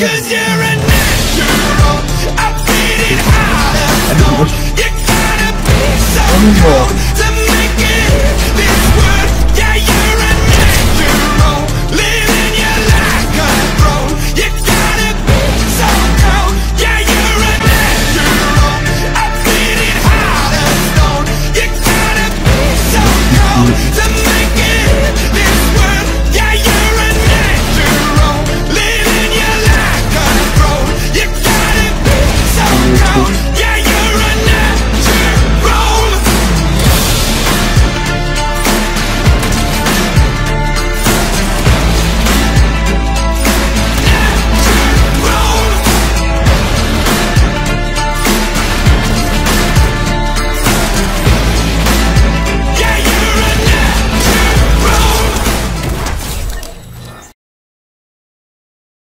Cause you're a natural I'm feeling high. Let's go You gotta be so cold